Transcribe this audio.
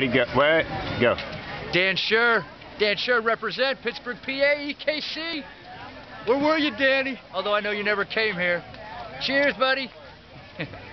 Ready, go. Wait, go. Dan Sher. Dan Sher represent Pittsburgh, PA, EKC. Where were you, Danny? Although I know you never came here. Cheers, buddy.